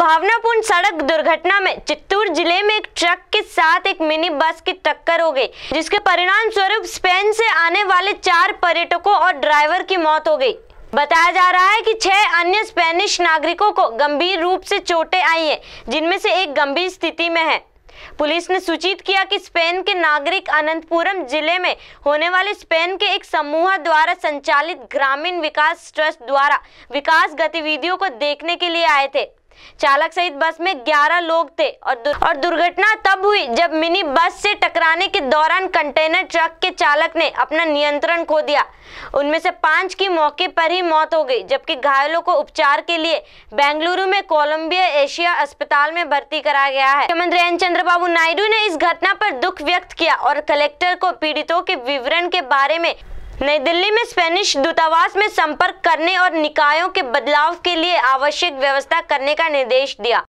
दुर्भावनापूर्ण सड़क दुर्घटना में चित्तूर ज़िले में एक ट्रक के साथ एक मिनी बस की टक्कर हो गई, जिसके परिणाम स्वरूप स्पेन से आने वाले चार पर्यटकों और ड्राइवर की मौत हो गई। बताया जा रहा है कि छह अन्य स्पेनिश नागरिकों को गंभीर रूप से चोटें आई हैं, जिनमें से एक गंभीर स्थिति में है। पुलिस ने सूचित किया कि स्पेन के नागरिक अनंतपुरम ज़िले में होने वाले स्पेन के एक समूह द्वारा संचालित ग्रामीण विकास ट्रस्ट द्वारा विकास गतिविधियों को देखने के लिए आए थे। चालक सहित बस में 11 लोग थे और दुर, और दुर्घटना तब हुई जब मिनी बस से टकराने के दौरान कंटेनर ट्रक के चालक ने अपना नियंत्रण खो दिया। उनमें से पाँच की मौके पर ही मौत हो गई जबकि घायलों को उपचार के लिए बेंगलुरु में कोलंबिया एशिया अस्पताल में भर्ती कराया गया है। मुख्यमंत्री एन चंद्रबाबू नायडू ने इस घटना पर दुख व्यक्त किया और कलेक्टर को पीड़ितों के विवरण के बारे में नई दिल्ली में स्पेनिश दूतावास में संपर्क करने और निकायों के बदलाव के लिए आवश्यक व्यवस्था करने का निर्देश दिया।